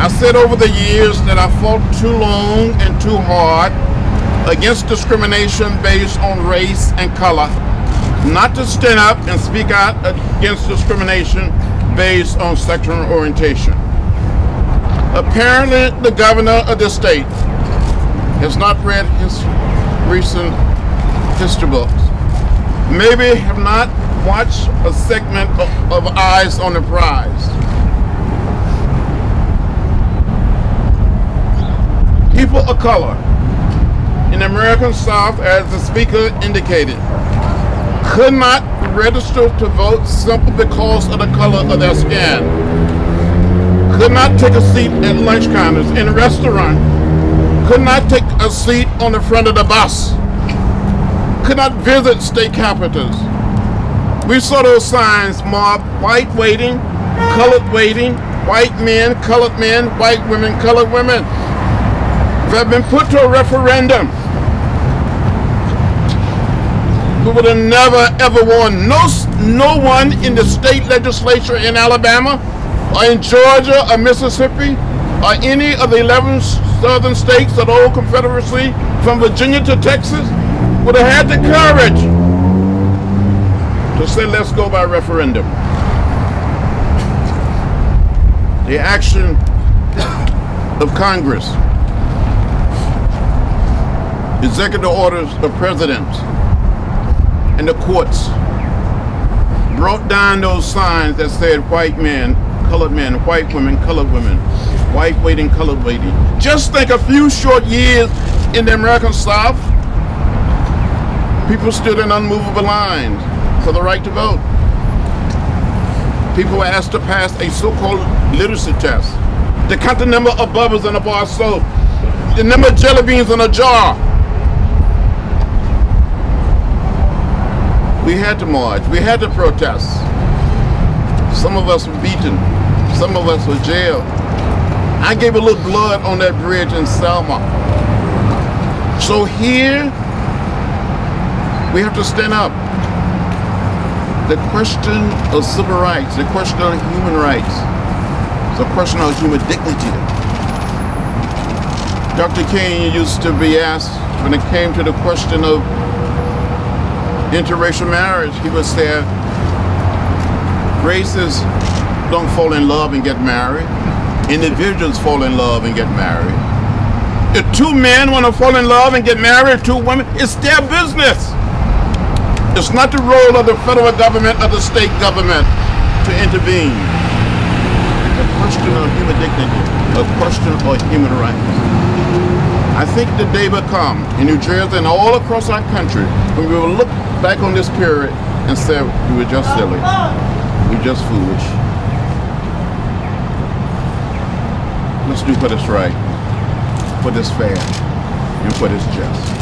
I said over the years that I fought too long and too hard against discrimination based on race and color, not to stand up and speak out against discrimination based on sexual orientation. Apparently, the governor of this state has not read his recent history books. Maybe have not watched a segment of, of Eyes on the Prize. People of color in the American South, as the speaker indicated, could not register to vote simply because of the color of their skin. Could not take a seat at lunch counters in a restaurant. Could not take a seat on the front of the bus. Could not visit state capitals. We saw those signs marked white waiting, colored waiting, white men, colored men, white women, colored women. If had been put to a referendum, we would have never ever won. No, no one in the state legislature in Alabama or in Georgia or Mississippi or any of the 11 southern states of the old Confederacy from Virginia to Texas would have had the courage to say, let's go by referendum. The action of Congress, executive orders of presidents, and the courts brought down those signs that said white men, colored men, white women, colored women, white waiting, colored waiting. Just think a few short years in the American South, people stood in unmovable lines for the right to vote. People were asked to pass a so-called literacy test. To count the number of bubbles in a bar of soap, the number of jelly beans in a jar, We had to march. We had to protest. Some of us were beaten. Some of us were jailed. I gave a little blood on that bridge in Selma. So here, we have to stand up. The question of civil rights, the question of human rights, the question of human dignity. Dr. King used to be asked when it came to the question of interracial marriage, he would say, races don't fall in love and get married. Individuals fall in love and get married. If two men want to fall in love and get married, two women, it's their business. It's not the role of the federal government or the state government to intervene. It's a question of human dignity, a question of human rights. I think the day will come in New Jersey and all across our country when we will look back on this period and say we were just silly. We were just foolish. Let's do what is right, what is fair, and what is just.